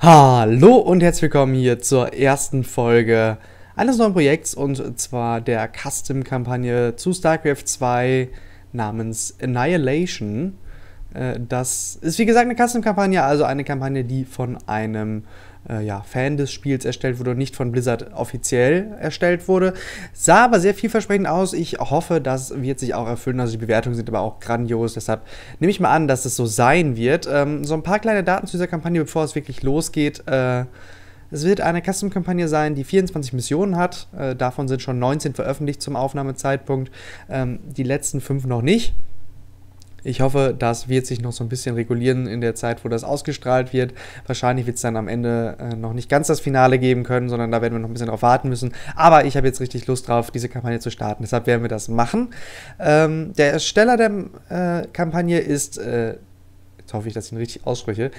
Hallo und herzlich willkommen hier zur ersten Folge eines neuen Projekts und zwar der Custom-Kampagne zu StarCraft 2 namens Annihilation. Äh, das ist wie gesagt eine Custom-Kampagne, also eine Kampagne, die von einem äh, ja, Fan des Spiels erstellt wurde und nicht von Blizzard offiziell erstellt wurde. Sah aber sehr vielversprechend aus. Ich hoffe, das wird sich auch erfüllen. Also die Bewertungen sind aber auch grandios. Deshalb nehme ich mal an, dass es so sein wird. Ähm, so ein paar kleine Daten zu dieser Kampagne, bevor es wirklich losgeht. Äh, es wird eine Custom-Kampagne sein, die 24 Missionen hat. Äh, davon sind schon 19 veröffentlicht zum Aufnahmezeitpunkt. Ähm, die letzten fünf noch nicht. Ich hoffe, das wird sich noch so ein bisschen regulieren in der Zeit, wo das ausgestrahlt wird. Wahrscheinlich wird es dann am Ende äh, noch nicht ganz das Finale geben können, sondern da werden wir noch ein bisschen drauf warten müssen. Aber ich habe jetzt richtig Lust drauf, diese Kampagne zu starten. Deshalb werden wir das machen. Ähm, der Ersteller der äh, Kampagne ist, äh, jetzt hoffe ich, dass ich ihn richtig ausspreche,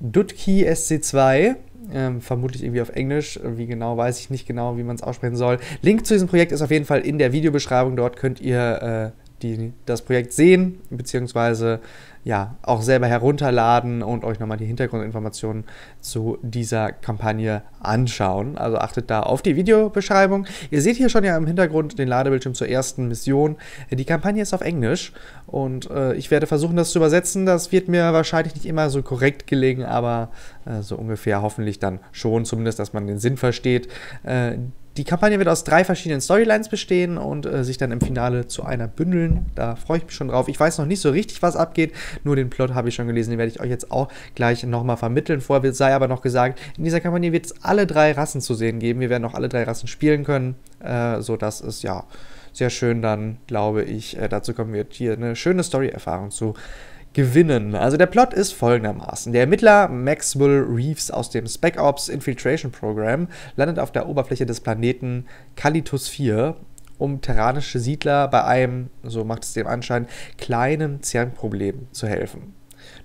Dutki SC2. Ähm, vermutlich irgendwie auf Englisch. Wie genau, weiß ich nicht genau, wie man es aussprechen soll. Link zu diesem Projekt ist auf jeden Fall in der Videobeschreibung. Dort könnt ihr äh, die das Projekt sehen, beziehungsweise ja auch selber herunterladen und euch nochmal die Hintergrundinformationen zu dieser Kampagne anschauen. Also achtet da auf die Videobeschreibung. Ihr seht hier schon ja im Hintergrund den Ladebildschirm zur ersten Mission. Die Kampagne ist auf Englisch und äh, ich werde versuchen, das zu übersetzen. Das wird mir wahrscheinlich nicht immer so korrekt gelingen, aber äh, so ungefähr hoffentlich dann schon, zumindest, dass man den Sinn versteht. Äh, die Kampagne wird aus drei verschiedenen Storylines bestehen und äh, sich dann im Finale zu einer bündeln. Da freue ich mich schon drauf. Ich weiß noch nicht so richtig, was abgeht. Nur den Plot habe ich schon gelesen. Den werde ich euch jetzt auch gleich nochmal vermitteln. Vorher sei aber noch gesagt, in dieser Kampagne wird es alle drei Rassen zu sehen geben. Wir werden auch alle drei Rassen spielen können, äh, sodass es ja sehr schön dann, glaube ich, äh, dazu kommen wird, hier eine schöne Story-Erfahrung zu gewinnen. Also der Plot ist folgendermaßen. Der Ermittler Maxwell Reeves aus dem Spec Ops Infiltration Program landet auf der Oberfläche des Planeten Kalitus 4, um terranische Siedler bei einem, so macht es dem Anschein, kleinen CERN-Problem zu helfen.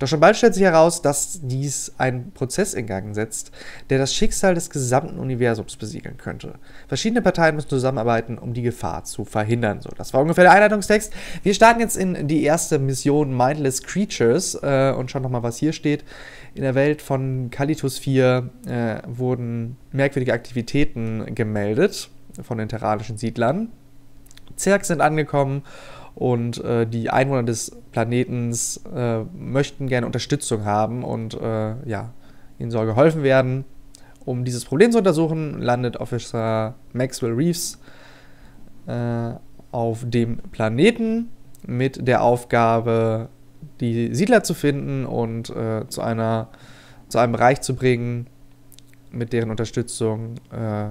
Doch schon bald stellt sich heraus, dass dies einen Prozess in Gang setzt, der das Schicksal des gesamten Universums besiegeln könnte. Verschiedene Parteien müssen zusammenarbeiten, um die Gefahr zu verhindern. So, das war ungefähr der Einleitungstext. Wir starten jetzt in die erste Mission Mindless Creatures äh, und schauen nochmal, was hier steht. In der Welt von Kalitus 4 äh, wurden merkwürdige Aktivitäten gemeldet von den terranischen Siedlern. Zerg sind angekommen und äh, die Einwohner des Planetens äh, möchten gerne Unterstützung haben und äh, ja, ihnen soll geholfen werden. Um dieses Problem zu untersuchen, landet Officer Maxwell Reeves äh, auf dem Planeten mit der Aufgabe, die Siedler zu finden und äh, zu, einer, zu einem Bereich zu bringen, mit deren Unterstützung, äh,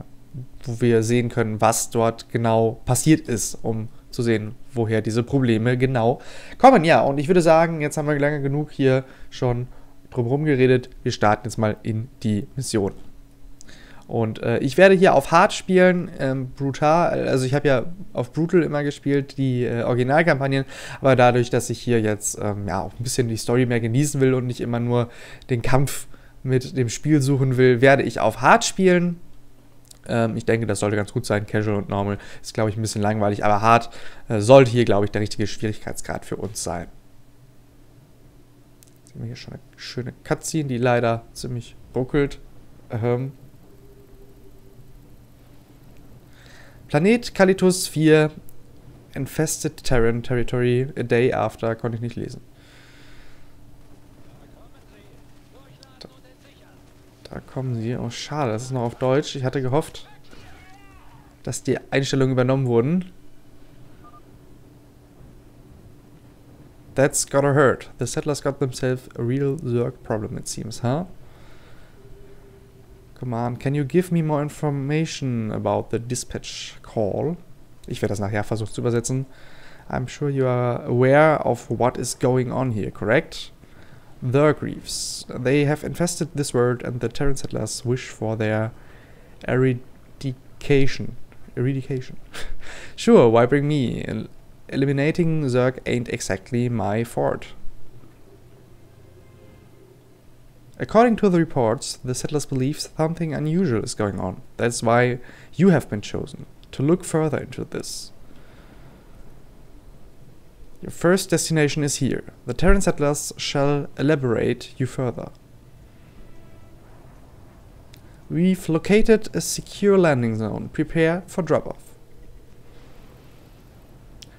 wo wir sehen können, was dort genau passiert ist, um zu sehen, woher diese Probleme genau kommen. Ja, und ich würde sagen, jetzt haben wir lange genug hier schon drumherum geredet. Wir starten jetzt mal in die Mission. Und äh, ich werde hier auf Hard spielen, ähm, brutal. Also ich habe ja auf Brutal immer gespielt, die äh, Originalkampagnen. Aber dadurch, dass ich hier jetzt ähm, ja auch ein bisschen die Story mehr genießen will und nicht immer nur den Kampf mit dem Spiel suchen will, werde ich auf Hard spielen. Ähm, ich denke, das sollte ganz gut sein. Casual und Normal ist, glaube ich, ein bisschen langweilig, aber hart äh, sollte hier, glaube ich, der richtige Schwierigkeitsgrad für uns sein. Jetzt sehen wir hier schon eine schöne Cutscene, die leider ziemlich ruckelt. Ähm. Planet Kalitus 4 Infested Terran Territory a day after konnte ich nicht lesen. Da kommen sie. Oh, schade, das ist noch auf Deutsch. Ich hatte gehofft, dass die Einstellungen übernommen wurden. That's gotta hurt. The settlers got themselves a real Zerg problem, it seems, huh? Come on, can you give me more information about the dispatch call? Ich werde das nachher versuchen zu übersetzen. I'm sure you are aware of what is going on here, correct? The Griefs. They have infested this world and the Terran settlers wish for their eradication. Eradication. sure, why bring me? El eliminating Zerg ain't exactly my fort. According to the reports, the settlers believe something unusual is going on. That's why you have been chosen, to look further into this. Your first destination is here. The Terran settlers shall elaborate you further. We've located a secure landing zone. Prepare for drop-off.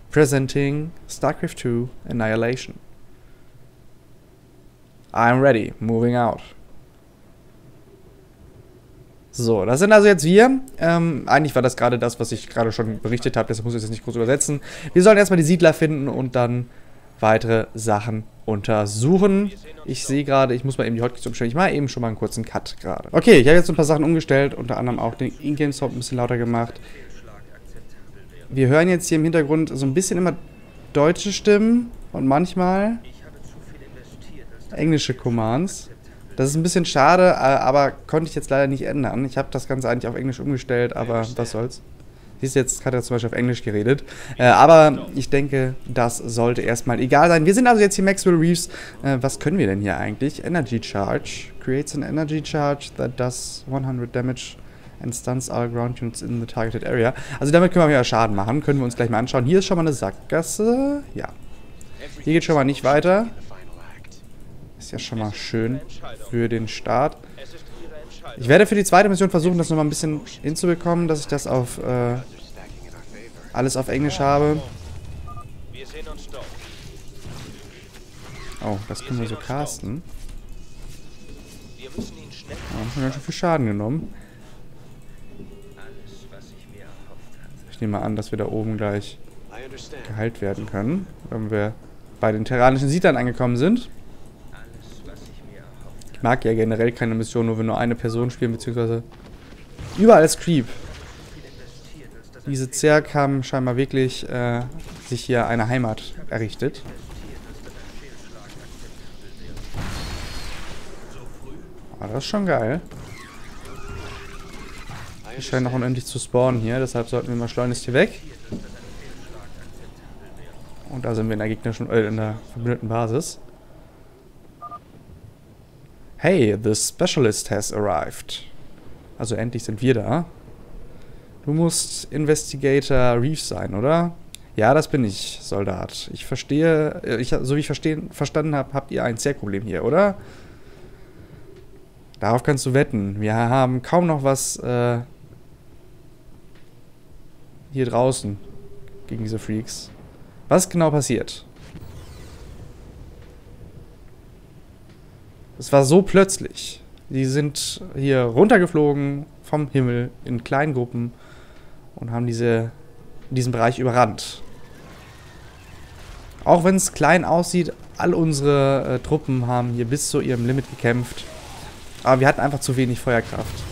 Presenting StarCraft 2 Annihilation. I'm ready. Moving out. So, das sind also jetzt wir. Ähm, eigentlich war das gerade das, was ich gerade schon berichtet habe, deshalb muss ich das nicht groß übersetzen. Wir sollen erstmal die Siedler finden und dann weitere Sachen untersuchen. Ich sehe gerade, ich muss mal eben die Hotkeys umstellen. Ich mache eben schon mal einen kurzen Cut gerade. Okay, ich habe jetzt ein paar Sachen umgestellt, unter anderem auch den Ingame-Sound ein bisschen lauter gemacht. Wir hören jetzt hier im Hintergrund so ein bisschen immer deutsche Stimmen und manchmal englische Commands. Das ist ein bisschen schade, äh, aber konnte ich jetzt leider nicht ändern. Ich habe das Ganze eigentlich auf Englisch umgestellt, aber was soll's. Siehst du, jetzt hat er zum Beispiel auf Englisch geredet. Äh, aber ich denke, das sollte erstmal egal sein. Wir sind also jetzt hier Maxwell Reeves. Äh, was können wir denn hier eigentlich? Energy Charge. Creates an Energy Charge that does 100 damage and stuns all ground units in the targeted area. Also damit können wir ja Schaden machen. Können wir uns gleich mal anschauen. Hier ist schon mal eine Sackgasse. Ja. Hier geht schon mal nicht weiter. Ja schon mal schön für den Start. Ich werde für die zweite Mission versuchen, das nochmal ein bisschen hinzubekommen, dass ich das auf äh, alles auf Englisch habe. Oh, das können wir so casten. Ja, haben wir ganz schön viel Schaden genommen. Ich nehme mal an, dass wir da oben gleich geheilt werden können, wenn wir bei den terranischen Siedlern angekommen sind. Ich mag ja generell keine Mission, nur wenn nur eine Person spielen, beziehungsweise überall ist Creep. Diese Zerg haben scheinbar wirklich äh, sich hier eine Heimat errichtet. Ah, das ist schon geil. Die scheinen noch unendlich zu spawnen hier, deshalb sollten wir mal schleunigst hier weg. Und da sind wir in der gegnerischen, äh, in der verbündeten Basis. Hey, the specialist has arrived. Also endlich sind wir da. Du musst Investigator Reeves sein, oder? Ja, das bin ich, Soldat. Ich verstehe, äh, ich, so wie ich verstehen, verstanden habe, habt ihr ein Zergproblem hier, oder? Darauf kannst du wetten. Wir haben kaum noch was äh, hier draußen gegen diese Freaks. Was genau passiert? Es war so plötzlich. Die sind hier runtergeflogen vom Himmel in kleinen Gruppen und haben diese, diesen Bereich überrannt. Auch wenn es klein aussieht, all unsere äh, Truppen haben hier bis zu ihrem Limit gekämpft. Aber wir hatten einfach zu wenig Feuerkraft.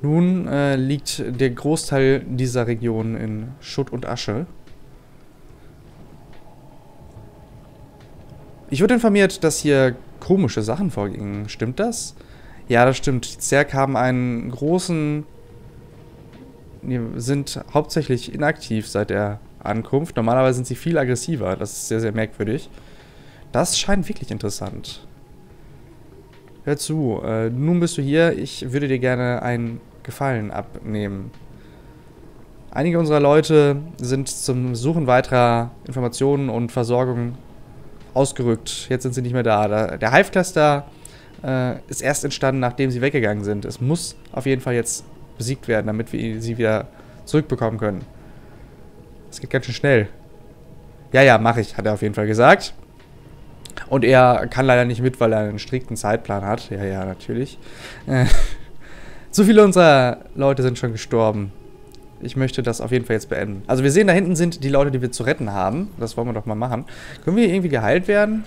Nun äh, liegt der Großteil dieser Region in Schutt und Asche. Ich wurde informiert, dass hier komische Sachen vorgingen. Stimmt das? Ja, das stimmt. Die Zerg haben einen großen... Die sind hauptsächlich inaktiv seit der Ankunft. Normalerweise sind sie viel aggressiver. Das ist sehr, sehr merkwürdig. Das scheint wirklich interessant. Hör zu, äh, nun bist du hier. Ich würde dir gerne einen Gefallen abnehmen. Einige unserer Leute sind zum Suchen weiterer Informationen und Versorgung ausgerückt. Jetzt sind sie nicht mehr da. Der Hive-Cluster äh, ist erst entstanden, nachdem sie weggegangen sind. Es muss auf jeden Fall jetzt besiegt werden, damit wir sie wieder zurückbekommen können. Das geht ganz schön schnell. Ja, ja, mache ich, hat er auf jeden Fall gesagt. Und er kann leider nicht mit, weil er einen strikten Zeitplan hat. Ja, ja, natürlich. Äh, zu viele unserer Leute sind schon gestorben ich möchte das auf jeden Fall jetzt beenden. Also wir sehen, da hinten sind die Leute, die wir zu retten haben. Das wollen wir doch mal machen. Können wir irgendwie geheilt werden?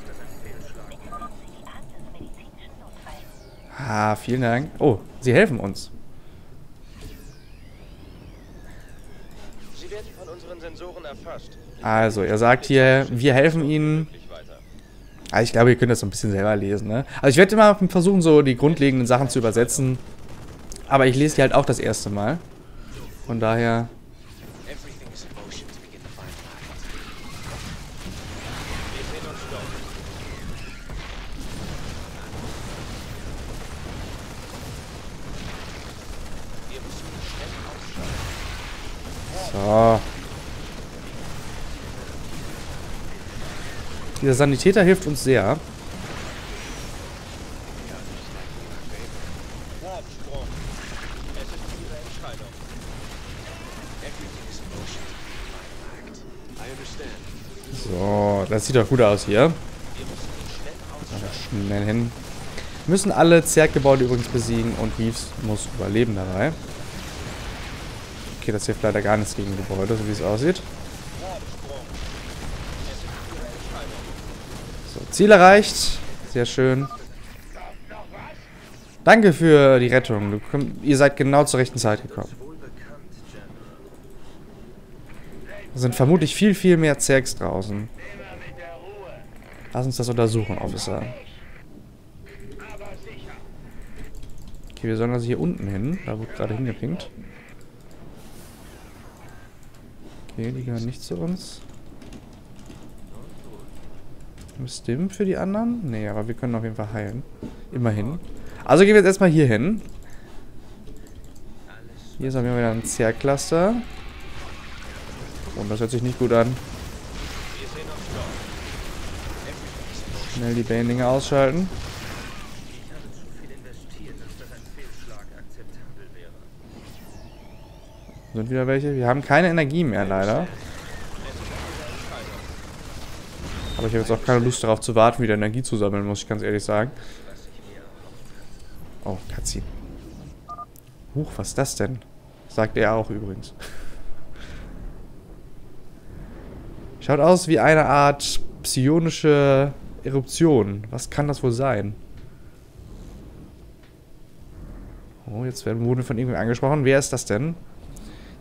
Ah, vielen Dank. Oh, sie helfen uns. Also, er sagt hier, wir helfen ihnen. Also ich glaube, ihr könnt das so ein bisschen selber lesen, ne? Also ich werde immer versuchen, so die grundlegenden Sachen zu übersetzen. Aber ich lese die halt auch das erste Mal. Von daher... So. Dieser Sanitäter hilft uns sehr. Raumsprung. Es ist Ihre Entscheidung. Everything is in motion. I understand. So, das sieht doch gut aus hier. Schnell schnell hin. Wir müssen alle Zerggebäude übrigens besiegen und Reeves muss überleben dabei. Okay, das hilft leider gar nichts gegen Gebäude, so wie es aussieht. So, Ziel erreicht. Sehr schön. Danke für die Rettung. Ihr seid genau zur rechten Zeit gekommen. Es sind vermutlich viel, viel mehr Zergs draußen. Lass uns das untersuchen, Officer. Okay, wir sollen also hier unten hin. Da wird gerade hingepinkt. Okay, die gehören nicht zu uns. Stim für die anderen? Nee, aber wir können auf jeden Fall heilen. Immerhin. Also gehen wir jetzt erstmal hier hin. Hier ist auf jeden Fall wieder ein Zerg-Cluster. Und das hört sich nicht gut an. Schnell die Bane-Dinge ausschalten. Sind wieder welche? Wir haben keine Energie mehr, leider. Aber ich habe jetzt auch keine Lust darauf zu warten, wieder Energie zu sammeln, muss ich ganz ehrlich sagen. Oh, Cutscene. Huch, was ist das denn? Sagt er auch übrigens. Schaut aus wie eine Art psionische Eruption. Was kann das wohl sein? Oh, jetzt werden wir von irgendwem angesprochen. Wer ist das denn?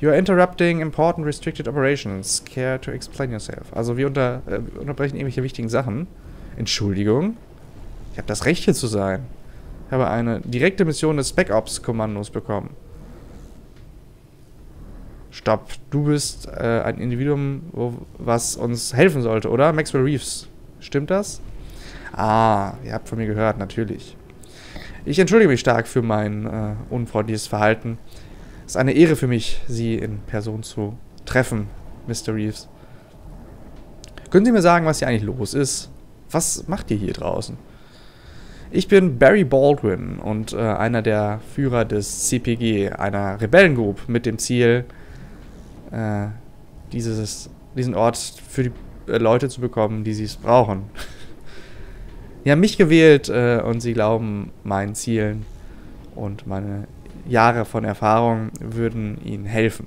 You are interrupting important restricted operations. Care to explain yourself. Also wir unter, äh, unterbrechen irgendwelche wichtigen Sachen. Entschuldigung. Ich habe das Recht hier zu sein. Ich habe eine direkte Mission des Spec Ops Kommandos bekommen. Stopp. Du bist äh, ein Individuum, wo, was uns helfen sollte, oder? Maxwell Reeves. Stimmt das? Ah, ihr habt von mir gehört, natürlich. Ich entschuldige mich stark für mein äh, unfreundliches Verhalten. Es ist eine Ehre für mich, Sie in Person zu treffen, Mr. Reeves. Können Sie mir sagen, was hier eigentlich los ist? Was macht ihr hier draußen? Ich bin Barry Baldwin und äh, einer der Führer des CPG, einer Rebellengroup mit dem Ziel, äh, dieses, diesen Ort für die äh, Leute zu bekommen, die sie es brauchen. Die haben mich gewählt äh, und sie glauben, meinen Zielen und meine Jahre von Erfahrung würden ihnen helfen.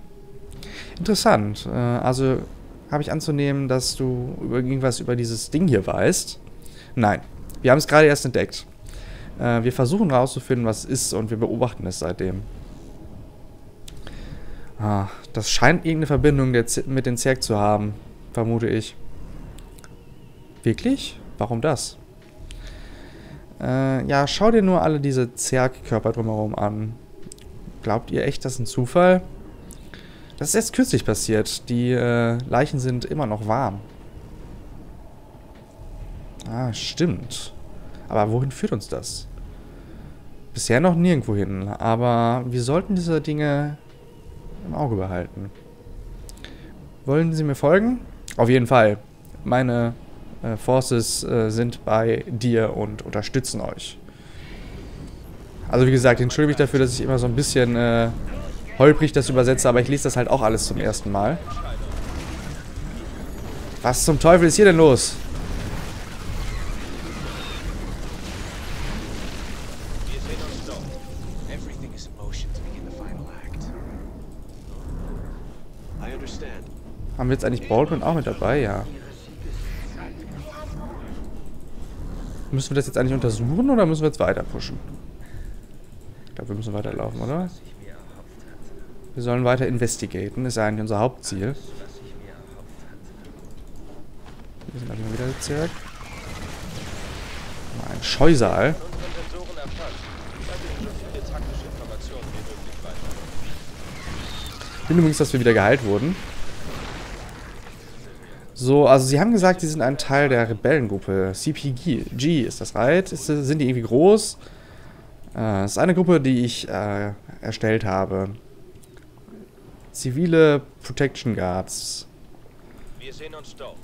Interessant. Äh, also habe ich anzunehmen, dass du über irgendwas über dieses Ding hier weißt? Nein. Wir haben es gerade erst entdeckt. Äh, wir versuchen herauszufinden, was es ist und wir beobachten es seitdem. Ah, das scheint irgendeine Verbindung mit den Zerg zu haben, vermute ich. Wirklich? Warum das? Äh, ja, schau dir nur alle diese Zergkörper drumherum an. Glaubt ihr echt, das ist ein Zufall? Das ist erst kürzlich passiert. Die äh, Leichen sind immer noch warm. Ah, stimmt. Aber wohin führt uns das? Bisher noch nirgendwo hin, aber wir sollten diese Dinge im Auge behalten. Wollen Sie mir folgen? Auf jeden Fall. Meine äh, Forces äh, sind bei dir und unterstützen euch. Also wie gesagt, entschuldige mich dafür, dass ich immer so ein bisschen äh, holprig das übersetze, aber ich lese das halt auch alles zum ersten Mal. Was zum Teufel ist hier denn los? Haben wir jetzt eigentlich Baldwin auch mit dabei? Ja. Müssen wir das jetzt eigentlich untersuchen oder müssen wir jetzt weiter pushen? Ich glaube, wir müssen weiterlaufen, oder? Wir sollen weiter investigaten, ist ja eigentlich unser Hauptziel. Hier sind auch wieder Bezirk. Ein Scheusal. Ich bin übrigens, dass wir wieder geheilt wurden. So, also sie haben gesagt, sie sind ein Teil der Rebellengruppe. CPG G, ist das right? Ist, sind die irgendwie groß? Äh, ist eine Gruppe, die ich äh, erstellt habe. Zivile Protection Guards. Wir sehen uns dort.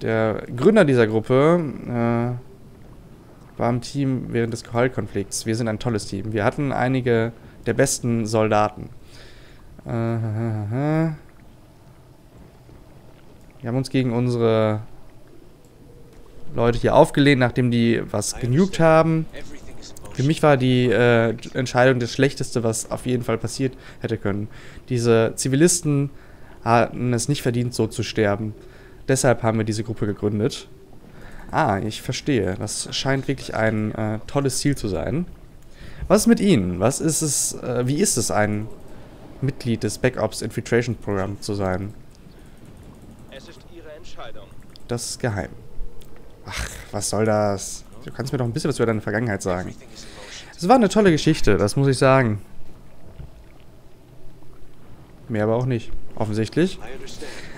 Der Gründer dieser Gruppe äh, war im Team während des Kohal-Konflikts. Wir sind ein tolles Team. Wir hatten einige der besten Soldaten. Äh, Wir haben uns gegen unsere Leute hier aufgelehnt, nachdem die was genugt haben. Für mich war die äh, Entscheidung das Schlechteste, was auf jeden Fall passiert hätte können. Diese Zivilisten hatten es nicht verdient, so zu sterben. Deshalb haben wir diese Gruppe gegründet. Ah, ich verstehe. Das scheint wirklich ein äh, tolles Ziel zu sein. Was ist mit Ihnen? Was ist es, äh, wie ist es, ein Mitglied des Backups Infiltration Program zu sein? Es ist Ihre Entscheidung. Das ist geheim. Ach, was soll das? Du kannst mir doch ein bisschen was über deine Vergangenheit sagen. Es war eine tolle Geschichte, das muss ich sagen. Mehr aber auch nicht, offensichtlich.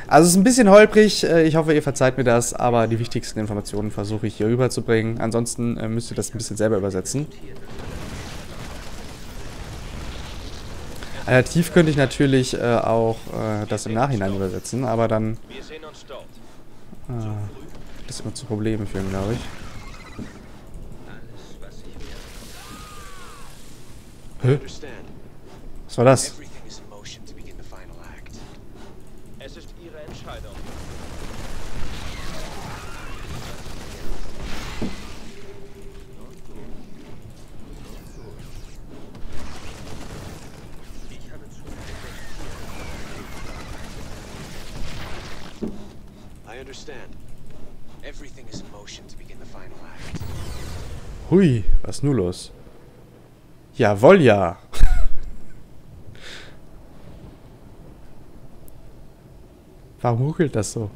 Also es ist ein bisschen holprig, äh, ich hoffe, ihr verzeiht mir das, aber die wichtigsten Informationen versuche ich hier rüberzubringen. Ansonsten äh, müsst ihr das ein bisschen selber übersetzen. Alternativ könnte ich natürlich äh, auch das im Nachhinein übersetzen, aber dann Äh, das immer zu Problemen führen, glaube ich. Alles, was ich werde. I Hä? Was war das? Hui, was ist nun los? Jawohl, ja. Warum ruckelt das so?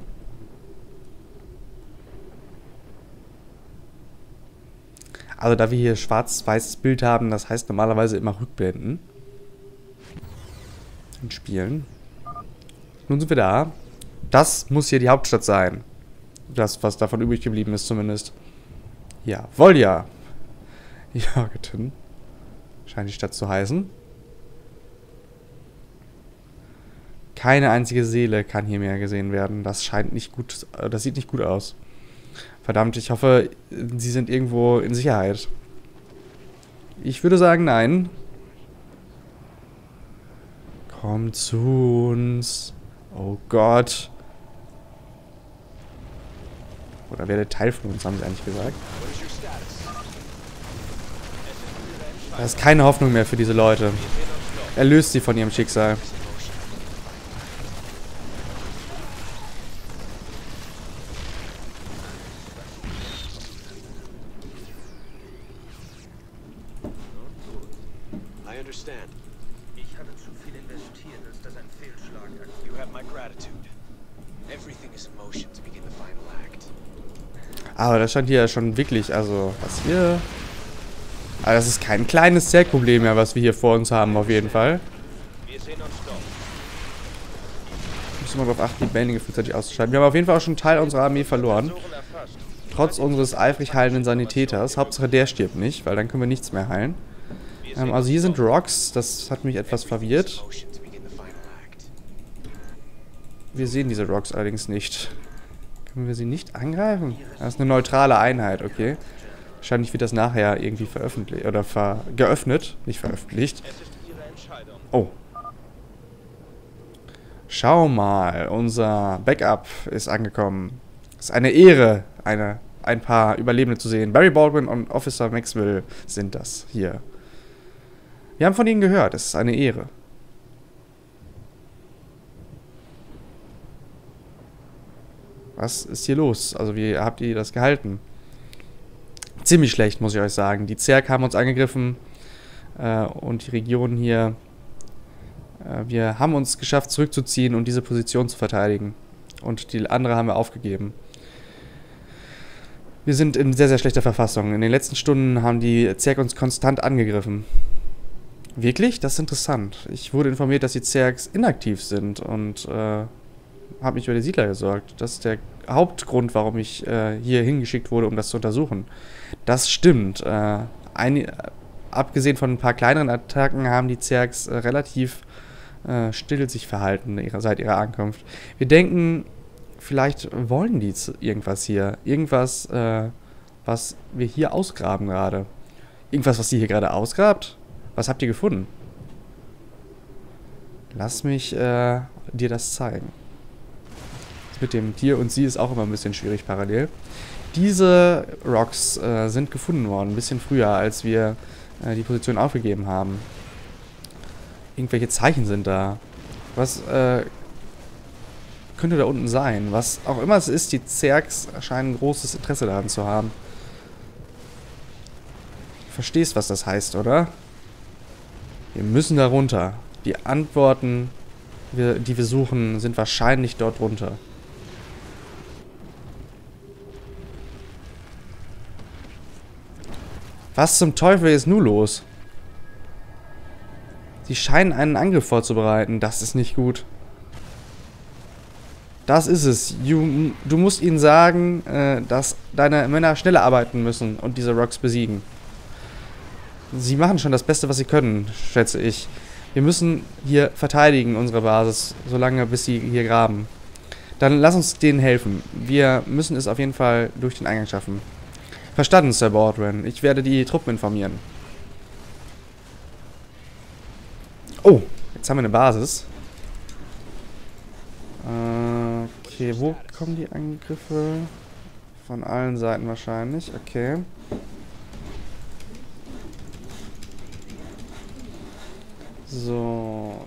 Also da wir hier schwarz-weißes Bild haben, das heißt normalerweise immer rückblenden. In Spielen. Nun sind wir da. Das muss hier die Hauptstadt sein. Das, was davon übrig geblieben ist zumindest. Ja, Volja. Jorgeten. Scheint die Stadt zu heißen. Keine einzige Seele kann hier mehr gesehen werden. Das scheint nicht gut. äh, Das sieht nicht gut aus. Verdammt, ich hoffe, sie sind irgendwo in Sicherheit. Ich würde sagen, nein. Komm zu uns. Oh Gott. Oder werde Teil von uns, haben sie eigentlich gesagt. What is your status? Es ist Ihre Entscheidung. Da ist keine Hoffnung mehr für diese Leute. Er löst sie von ihrem Schicksal. Aber das stand hier ja schon wirklich, also, was hier... Aber das ist kein kleines Zergproblem mehr, was wir hier vor uns haben, auf jeden Fall. Müssen wir darauf achten, die Bändige frühzeitig auszuschalten. Wir haben auf jeden Fall auch schon einen Teil unserer Armee verloren. Trotz unseres eifrig heilenden Sanitäters. Hauptsache der stirbt nicht, weil dann können wir nichts mehr heilen. Ähm, also hier sind. Rocks, das hat mich etwas verwirrt. Wir sehen diese Rocks allerdings nicht. Können wir sie nicht angreifen? Das ist eine neutrale Einheit, okay. Wahrscheinlich wird das nachher irgendwie veröffentlicht oder ver geöffnet, nicht veröffentlicht. Oh. Schau mal, unser Backup ist angekommen. Es ist eine Ehre, eine, ein paar Überlebende zu sehen. Barry Baldwin und Officer Maxwell sind das hier. Wir haben von ihnen gehört, es ist eine Ehre. Was ist hier los? Also wie habt ihr das gehalten? Ziemlich schlecht, muss ich euch sagen. Die Zerg haben uns angegriffen äh, und die Region hier äh, wir haben uns geschafft, zurückzuziehen und diese Position zu verteidigen. Und die andere haben wir aufgegeben. Wir sind in sehr, sehr schlechter Verfassung. In den letzten Stunden haben die Zerg uns konstant angegriffen. Wirklich? Das ist interessant. Ich wurde informiert, dass die Zergs inaktiv sind und äh, habe mich über die Siedler gesorgt. Das ist der Hauptgrund, warum ich äh, hier hingeschickt wurde, um das zu untersuchen. Das stimmt. Äh, ein, abgesehen von ein paar kleineren Attacken haben die Zergs äh, relativ äh, still sich verhalten seit ihrer Ankunft. Wir denken, vielleicht wollen die irgendwas hier. Irgendwas, äh, was wir hier ausgraben gerade. Irgendwas, was ihr hier gerade ausgrabt? Was habt ihr gefunden? Lass mich äh, dir das zeigen. Mit dem Tier und sie ist auch immer ein bisschen schwierig parallel. Diese Rocks äh, sind gefunden worden, ein bisschen früher, als wir äh, die Position aufgegeben haben. Irgendwelche Zeichen sind da. Was äh, könnte da unten sein? Was auch immer es ist, die Zergs scheinen großes Interesse daran zu haben. Du verstehst, was das heißt, oder? Wir müssen da runter. Die Antworten, die wir suchen, sind wahrscheinlich dort runter. Was zum Teufel ist nun los? Sie scheinen einen Angriff vorzubereiten. Das ist nicht gut. Das ist es. Du, du musst ihnen sagen, äh, dass deine Männer schneller arbeiten müssen und diese Rocks besiegen. Sie machen schon das Beste, was sie können, schätze ich. Wir müssen hier verteidigen, unsere Basis, solange bis sie hier graben. Dann lass uns denen helfen. Wir müssen es auf jeden Fall durch den Eingang schaffen. Verstanden, Sir Baldwin. Ich werde die Truppen informieren. Oh, jetzt haben wir eine Basis. Okay, wo kommen die Angriffe? Von allen Seiten wahrscheinlich. Okay. So.